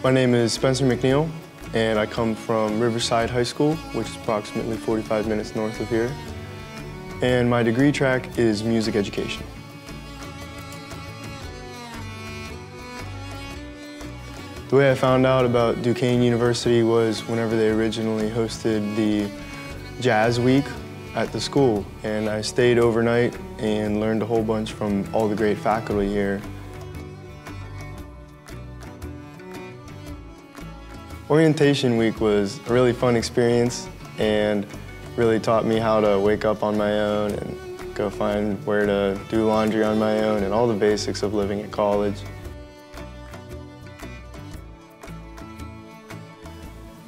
My name is Spencer McNeill, and I come from Riverside High School, which is approximately 45 minutes north of here. And my degree track is music education. The way I found out about Duquesne University was whenever they originally hosted the Jazz Week at the school. And I stayed overnight and learned a whole bunch from all the great faculty here. Orientation week was a really fun experience and really taught me how to wake up on my own and go find where to do laundry on my own and all the basics of living at college.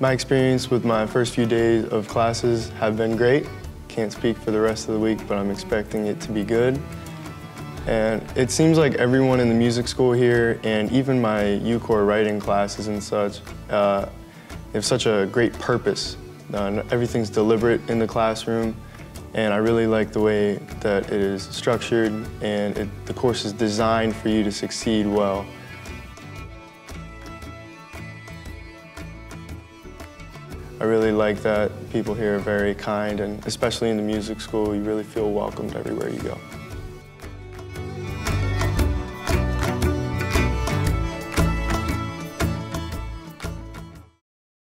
My experience with my first few days of classes have been great. Can't speak for the rest of the week, but I'm expecting it to be good. And it seems like everyone in the music school here, and even my UCOR writing classes and such, uh, have such a great purpose. Uh, everything's deliberate in the classroom, and I really like the way that it is structured, and it, the course is designed for you to succeed well. I really like that people here are very kind, and especially in the music school, you really feel welcomed everywhere you go.